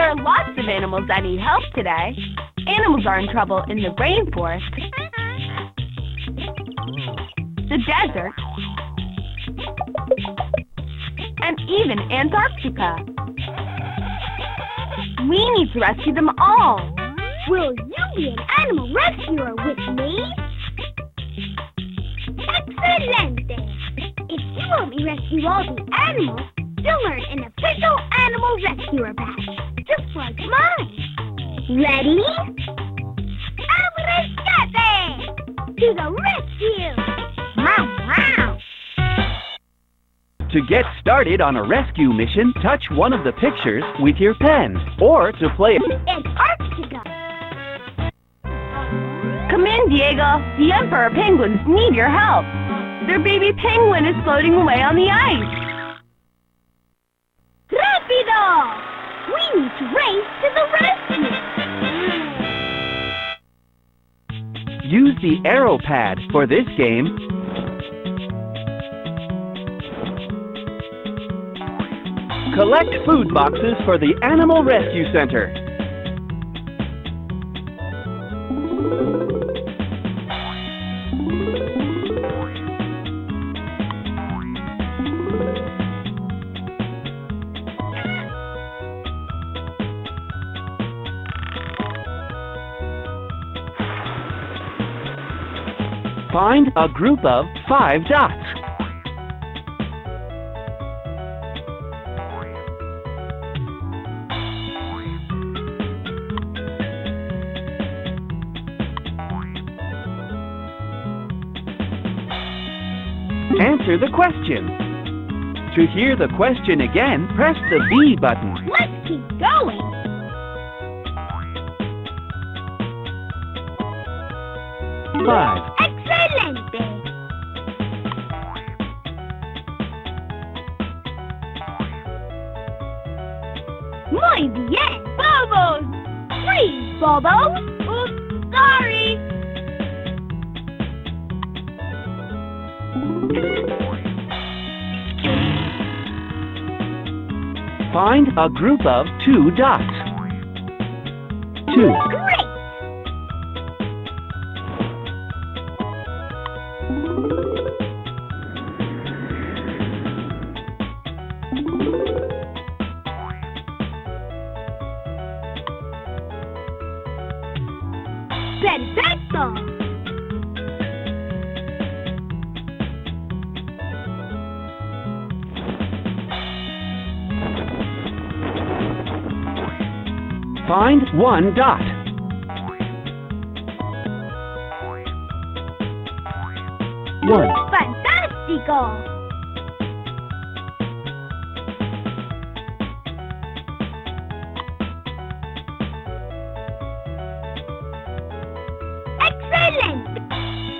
There are lots of animals that need help today. Animals are in trouble in the rainforest, the desert, and even Antarctica. We need to rescue them all. Will you be an animal rescuer with me? Excelente! If you help me rescue all the animals, you'll earn an official animal rescuer badge, just like mine. Ready? To the rescue! Wow, wow! To get started on a rescue mission, touch one of the pictures with your pen. Or to play Antarctica! Come in, Diego. The emperor penguins need your help. Their baby penguin is floating away on the ice. Rapido! We need to race to the rescue! Use the arrow pad for this game. Collect food boxes for the Animal Rescue Center. A group of five dots. Answer the question. To hear the question again, press the B button. Let's keep going! Five, Bobos! Oops, sorry! find a group of two dots. Two, Great! One dot. One, ¡Fantástico! ¡Excelente!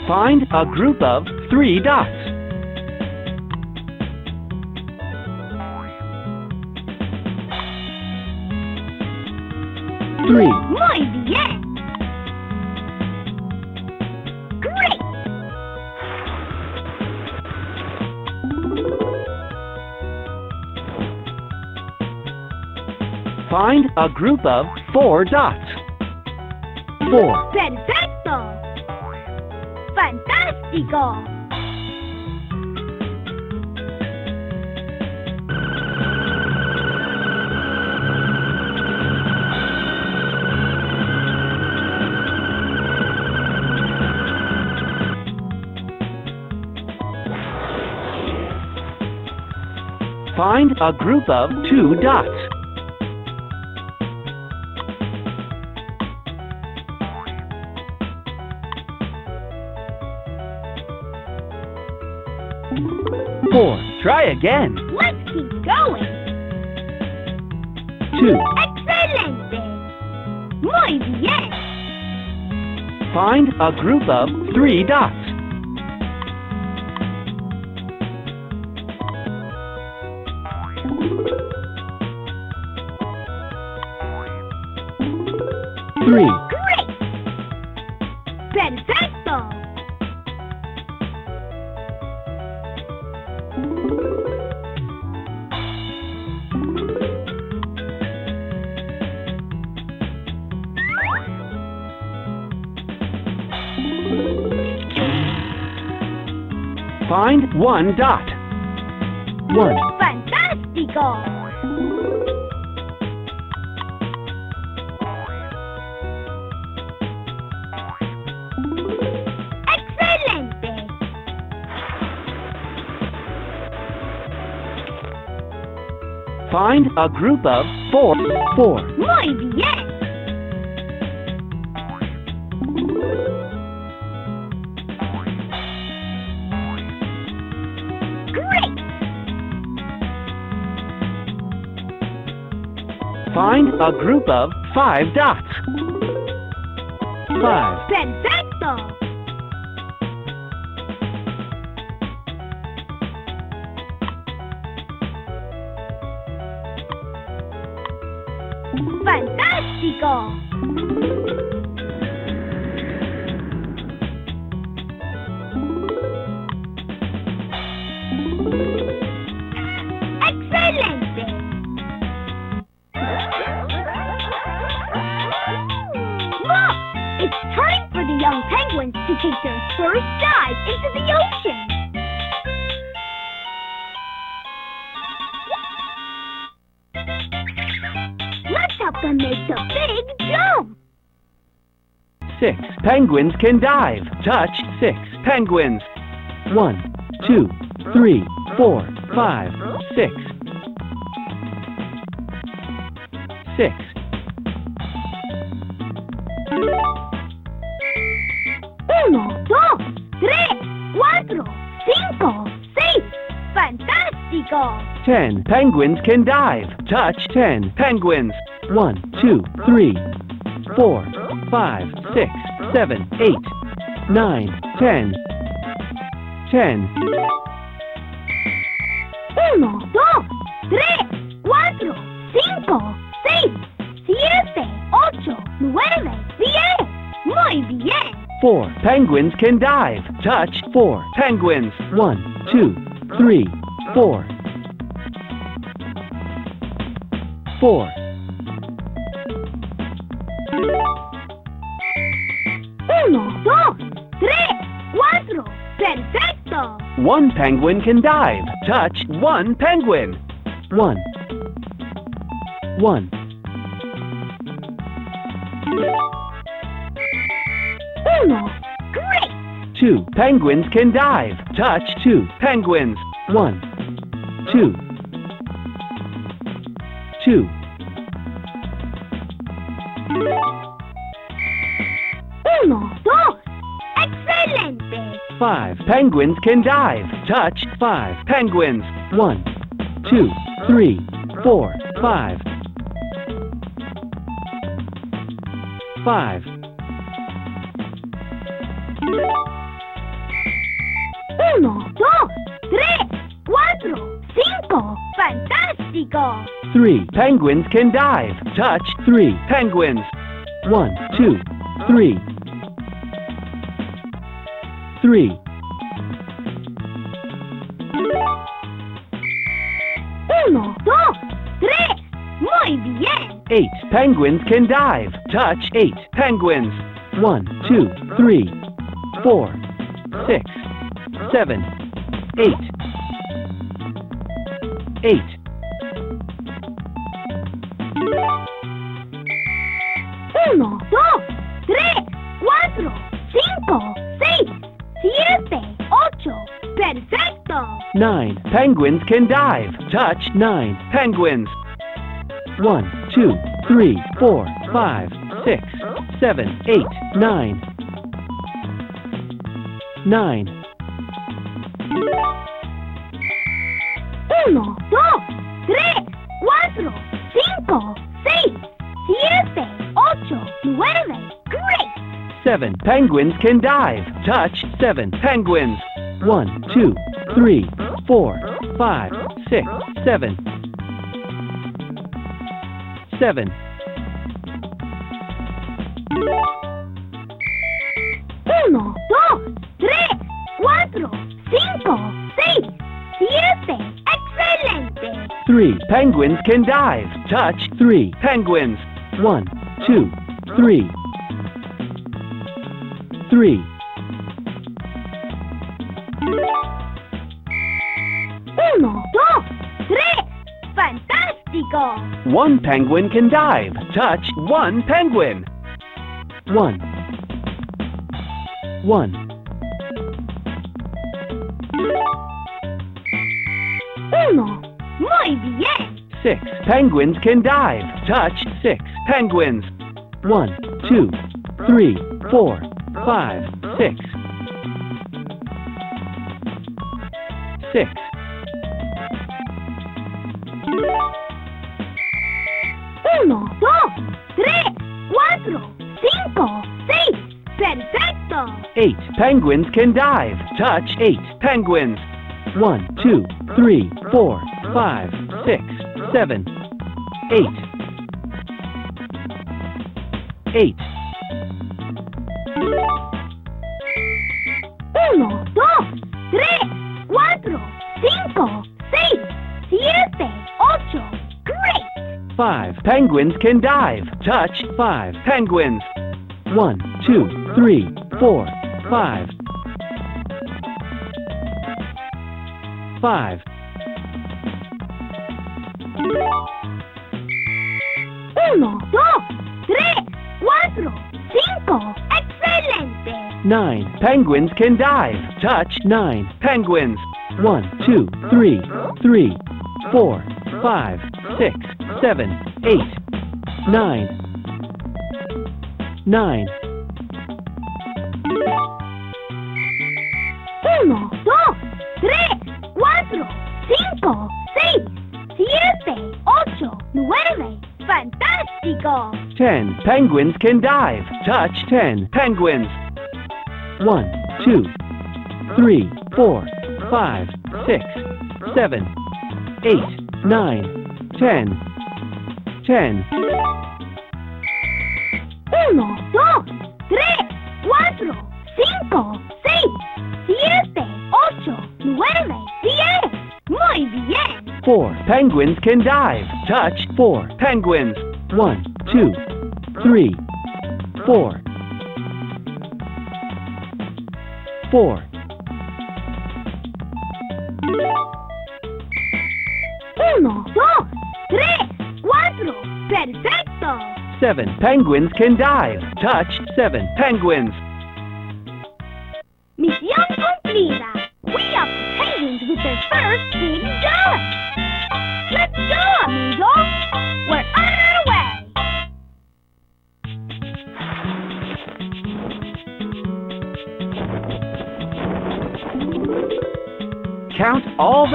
find a group of three dots. Find a group of four dots. Four, ¡Perfecto! ¡Fantástico! find a group of two dots. Four, try again. Let's keep going! Two, ¡Excelente! Muy bien! find a group of three dots. Find one dot. One! ¡Excelente! find a group of four, four, Muy bien. A group of five dots. Five, Perfecto. Fantástico. First dive into the ocean. Let's help them make the big jump. six. Penguins can dive. Touch six. Penguins. One, two, three, four, five, six. Six. Uno, dos, tres, cuatro, cinco, seis. Fantástico. Ten. Penguins can dive. Touch ten. Penguins. One, two, three, four, five, six, seven, eight, nine, ten. Ten. 4. Penguins can dive. Touch 4. Penguins 1, 2, 3, 4. 4. Uno, dos, tres, cuatro. Perfecto. One penguin can dive. Touch one penguin. One. One. Uno. Great. Two. Penguins can dive. Touch two penguins. One. Two. Two. Uno, dos. Excelente. Five. Penguins can dive. Touch five penguins. One. Two. Three. Four. Five. Five. Uno, dos, tres, cuatro, cinco. Fantástico. Three. Penguins can dive. Touch three penguins. One, two, three. Three. Uno, dos, tres. Muy bien. Eight. Penguins can dive. Touch eight penguins. One, two, three, four, six, seven, eight. Eight. Uno, dos, tres, cuatro, cinco, seis, siete, ocho. Perfecto. Nine. Penguins can dive. Touch nine penguins. One, two, three, four, five, six, seven, eight, nine. Nine. Uno, dos, tres, cuatro, cinco, seis, siete, ocho, nueve. Great. Seven. Penguins can dive. Touch seven penguins. One, two, three, four, five, six, seven. Seven. Uno, Three penguins can dive. Touch three penguins. One, two, three. Three. Uno, dos, tres. ¡Fantástico! One penguin can dive. Touch one penguin. One. One. Uno. Muy bien. Six penguins can dive. Touch six penguins. One, two, three, four, five, six. Six. Uno, dos, tres, cuatro, cinco, seis. ¡Perfecto! Eight penguins can dive. Touch eight penguins. One, two, three, four, five, six, seven, eight. Eight. Uno, dos, tres, cuatro, cinco, seis, siete, ocho. Great! Five penguins can dive. Touch five penguins. One, two, three, four, five. Five. Uno, dos, tres, cuatro, cinco. ¡Excelente! Nine penguins can dive. Touch nine penguins. One, two, three, three, four, five, six, seven, eight, nine. Nine. ¡Fantástico! Ten penguins can dive. Touch ten penguins. One, two, three, four, five, six, seven, eight, nine, ten. Ten. Uno, dos, tres, cuatro, cinco, seis, siete, ocho, nueve, diez. Muy bien. Four penguins can dive. Touch four penguins. One, two, three, four. Four. Uno, dos, tres, cuatro. Perfecto. Seven penguins can dive. Touch seven penguins.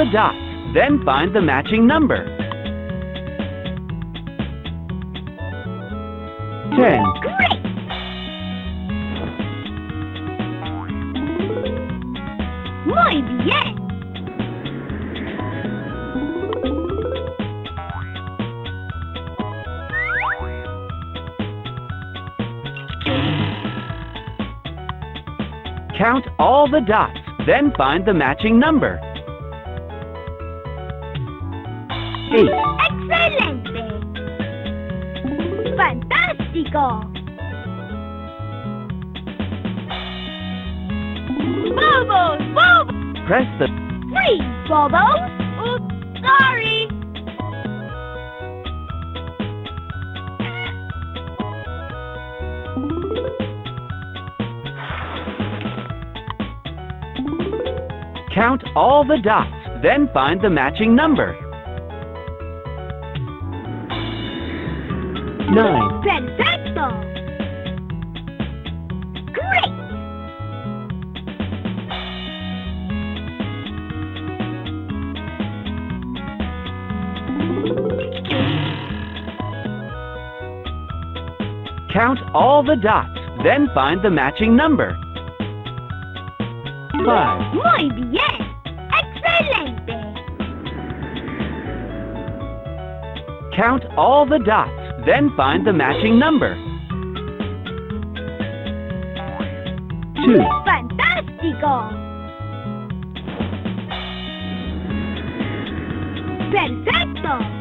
The dots, then find the matching number. Ten. Great. Muy bien. Count all the dots, then find the matching number. Eight. Excelente. Fantástico. Bobos, Bobos. Press the Freeze, Bobos. Oops, oh, sorry. Count all the dots, then find the matching number. Nine. Perfecto. Great. Count all the dots, then find the matching number. Five. Muy bien. Excelente. Count all the dots, then find the matching number. Two. Fantastico! Perfecto!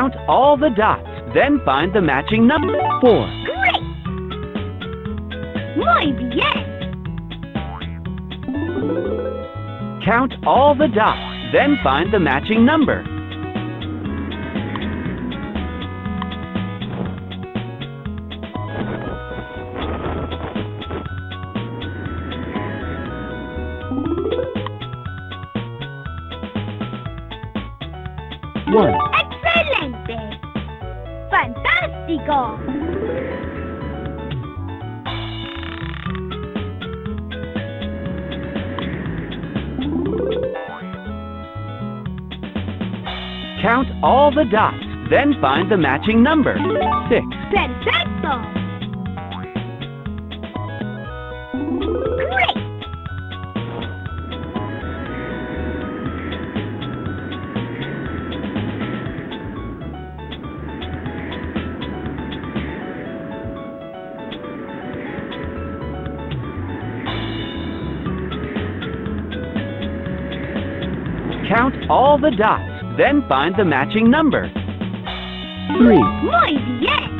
Count all the dots, then find the matching number. Four, Great! Muy bien! count all the dots, then find the matching number. Count all the dots, then find the matching number. Six, ¡Perfecto! Great! count all the dots, then find the matching number. Three, Muy bien!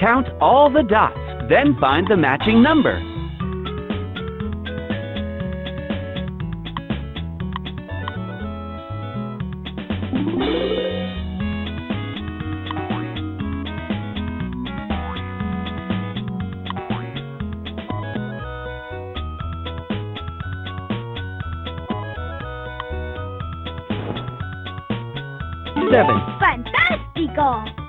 Count all the dots, then find the matching number. Seven, ¡Fantástico!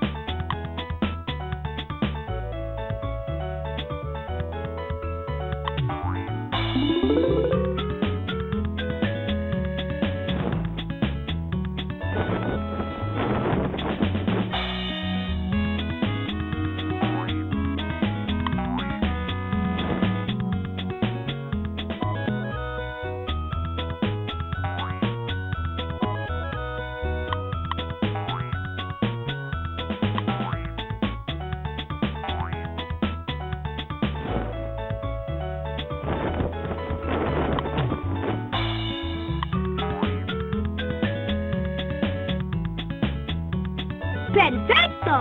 ¡Perfecto!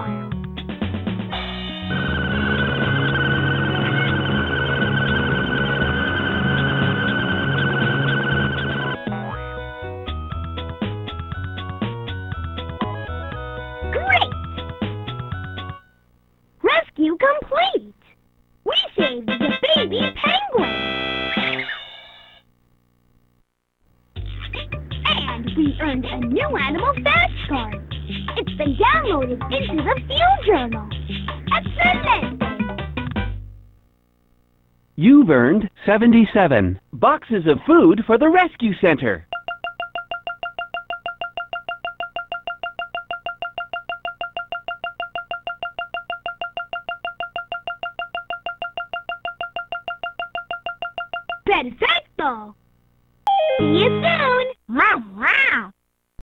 Complete! We saved the baby penguin! And we earned a new animal. It's into the Field Journal. Excellent! You've earned 77 boxes of food for the rescue center.